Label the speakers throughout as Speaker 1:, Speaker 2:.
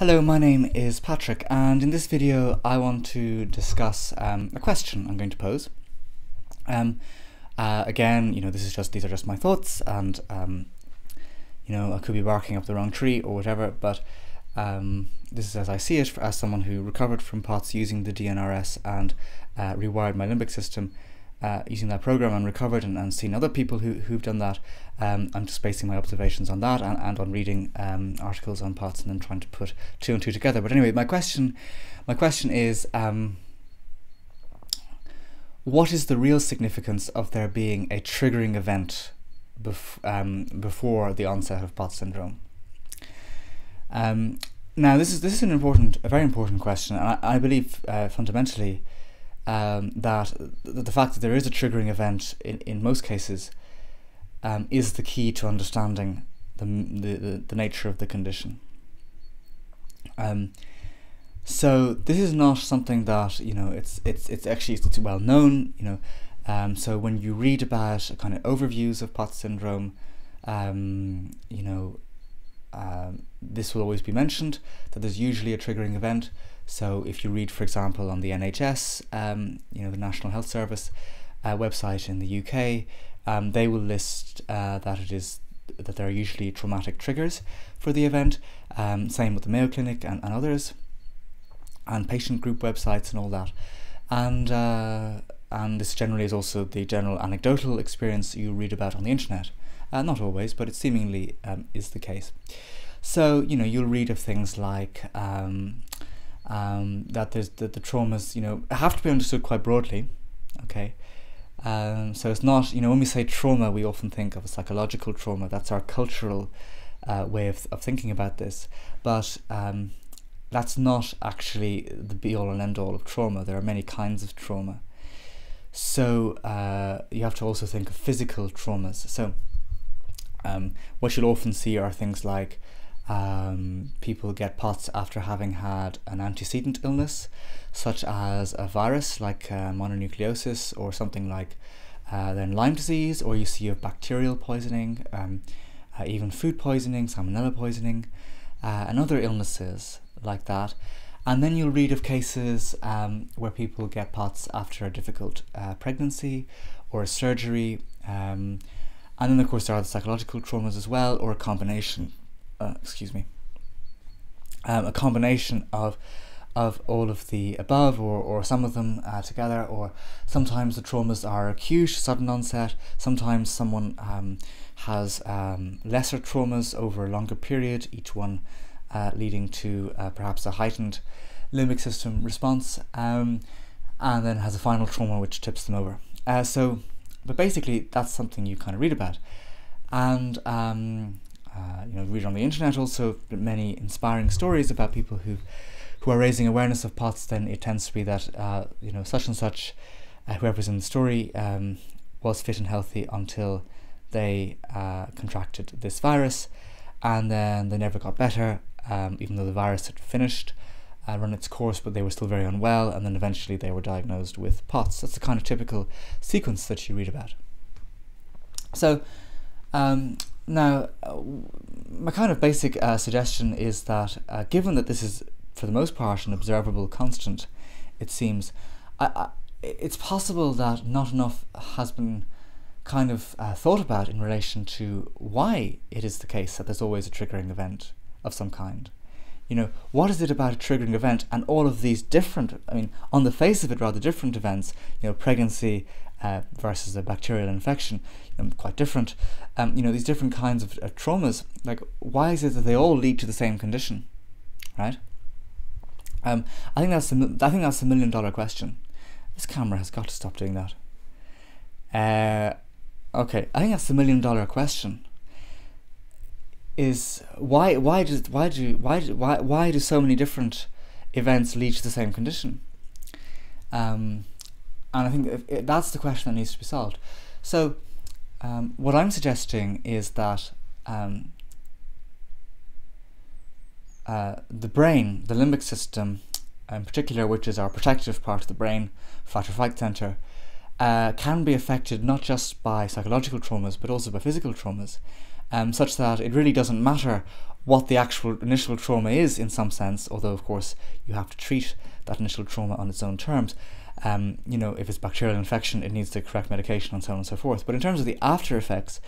Speaker 1: Hello, my name is Patrick, and in this video I want to discuss um, a question I'm going to pose. Um, uh, again, you know, this is just these are just my thoughts, and um, you know, I could be barking up the wrong tree or whatever, but um, this is as I see it as someone who recovered from POTS using the DNRS and uh, rewired my limbic system uh, using that program and recovered and, and seen other people who, who've done that. Um, I'm just basing my observations on that and, and on reading um, articles on POTS and then trying to put two and two together. But anyway, my question, my question is, um, what is the real significance of there being a triggering event bef- um, before the onset of POTS syndrome? Um, now, this is this is an important, a very important question, and I, I believe uh, fundamentally um, that the fact that there is a triggering event in, in most cases um, is the key to understanding the, the, the nature of the condition. Um, so this is not something that you know it's it's it's actually it's well known you know um, so when you read about kind of overviews of POTS syndrome um, you know um, this will always be mentioned that there's usually a triggering event so if you read, for example, on the NHS, um, you know, the National Health Service uh, website in the UK, um, they will list uh, that it is that there are usually traumatic triggers for the event. Um, same with the Mayo Clinic and, and others, and patient group websites and all that. And uh, and this generally is also the general anecdotal experience you read about on the internet. Uh, not always, but it seemingly um, is the case. So you know you'll read of things like um, um, that there's that the traumas you know have to be understood quite broadly okay? Um, so it's not you know when we say trauma we often think of a psychological trauma. That's our cultural uh, way of, of thinking about this. But um, that's not actually the be all and end all of trauma. There are many kinds of trauma. So uh, you have to also think of physical traumas. So um, what you'll often see are things like um, people get POTS after having had an antecedent illness, such as a virus like uh, mononucleosis or something like uh, then Lyme disease, or you see of bacterial poisoning, um, uh, even food poisoning, salmonella poisoning, uh, and other illnesses like that. And then you'll read of cases um, where people get POTS after a difficult uh, pregnancy or a surgery. Um, and then, of course, there are the psychological traumas as well, or a combination uh, excuse me, um, a combination of of all of the above or, or some of them uh, together or sometimes the traumas are acute sudden onset. Sometimes someone um, has um, lesser traumas over a longer period each one uh, leading to uh, perhaps a heightened limbic system response um, and then has a final trauma which tips them over. Uh, so but basically that's something you kind of read about. And um, uh, you know, read on the internet also many inspiring stories about people who who are raising awareness of POTS. Then it tends to be that uh, you know such and such, uh, whoever's in the story, um, was fit and healthy until they uh, contracted this virus, and then they never got better, um, even though the virus had finished. Uh, run its course, but they were still very unwell, and then eventually they were diagnosed with POTS. That's the kind of typical sequence that you read about. So, um, now, uh, my kind of basic uh, suggestion is that uh, given that this is, for the most part, an observable constant, it seems, I, I, it's possible that not enough has been kind of uh, thought about in relation to why it is the case that there's always a triggering event of some kind. You know, what is it about a triggering event and all of these different, I mean, on the face of it, rather different events, you know, pregnancy uh, versus a bacterial infection, you know, quite different. Um, you know, these different kinds of traumas, like, why is it that they all lead to the same condition, right? Um, I think that's the, I think that's the million dollar question. This camera has got to stop doing that. Uh, okay, I think that's the million dollar question. Is why why does why do why why why do so many different events lead to the same condition? Um, and I think that's the question that needs to be solved. So, um, what I'm suggesting is that um, uh, the brain, the limbic system, in particular, which is our protective part of the brain, fight or flight center, uh, can be affected not just by psychological traumas but also by physical traumas. um, such that it really doesn't matter what the actual initial trauma is in some sense, although of course you have to treat that initial trauma on its own terms. Um, you know, if it's bacterial infection, it needs the correct medication and so on and so forth. But in terms of the after effects,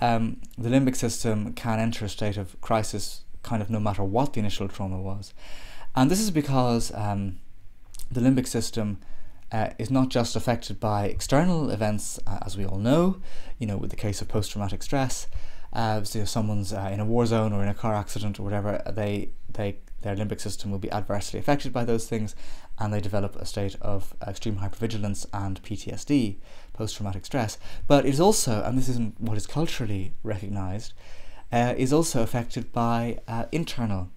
Speaker 1: um, the limbic system can enter a state of crisis kind of no matter what the initial trauma was. And this is because um, the limbic system uh, is not just affected by external events, uh, as we all know, you know, with the case of post traumatic stress. Uh, so if someone's uh, in a war zone or in a car accident or whatever, they, they, their limbic system will be adversely affected by those things and they develop a state of extreme hypervigilance and PTSD, post traumatic stress. But it is also, and this isn't what is culturally recognized, uh, is also affected by uh, internal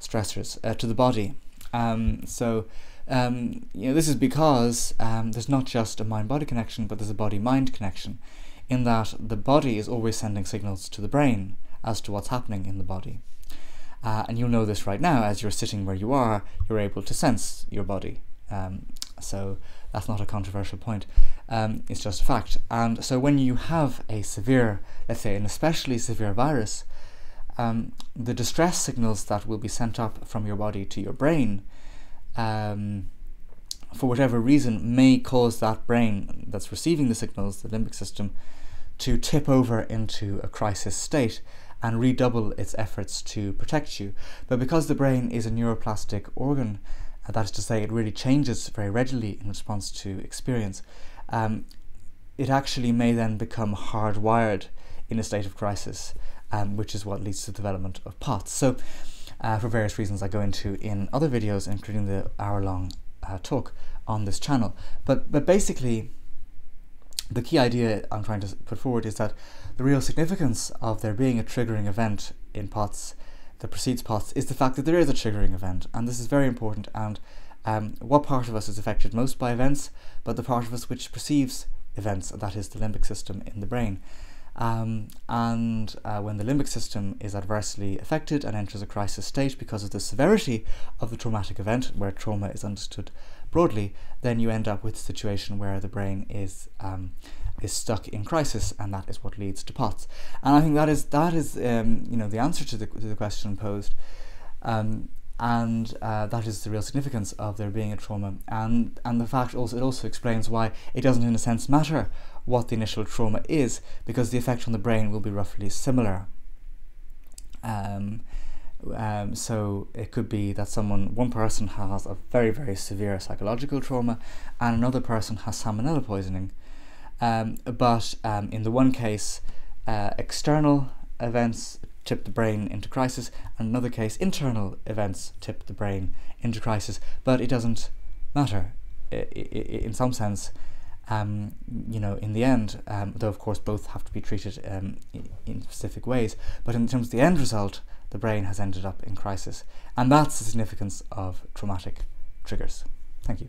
Speaker 1: stressors uh, to the body. Um, so, um, you know, this is because um, there's not just a mind-body connection, but there's a body-mind connection, in that the body is always sending signals to the brain as to what's happening in the body. Uh, and you'll know this right now as you're sitting where you are, you're able to sense your body. Um, so that's not a controversial point. Um, it's just a fact. And so when you have a severe, let's say an especially severe virus, um, the distress signals that will be sent up from your body to your brain, um, for whatever reason, may cause that brain that's receiving the signals, the limbic system, to tip over into a crisis state and redouble its efforts to protect you. But because the brain is a neuroplastic organ, uh, that is to say, it really changes very readily in response to experience, um, it actually may then become hardwired in a state of crisis, um, which is what leads to the development of POTS. So, uh, for various reasons I go into in other videos, including the hour-long uh, talk on this channel. But but basically, the key idea I'm trying to put forward is that the real significance of there being a triggering event in POTS that precedes POTS is the fact that there is a triggering event, and this is very important. And um, what part of us is affected most by events, but the part of us which perceives events, and that is the limbic system in the brain. Um, and uh, when the limbic system is adversely affected and enters a crisis state because of the severity of the traumatic event, where trauma is understood broadly, then you end up with a situation where the brain is um, is stuck in crisis, and that is what leads to POTS. And I think that is that is um, you know the answer to the to the question posed. Um, and uh, that is the real significance of there being a trauma. And and the fact also it also explains why it doesn't in a sense matter what the initial trauma is because the effect on the brain will be roughly similar. Um, um, so it could be that someone one person has a very very severe psychological trauma and another person has salmonella poisoning. Um, but um, in the one case uh, external events tip the brain into crisis, and another case, internal events tip the brain into crisis. But it doesn't matter. In some sense, um, you know, in the end, um, though of course both have to be treated um, in specific ways, but in terms of the end result, the brain has ended up in crisis. And that's the significance of traumatic triggers. Thank you.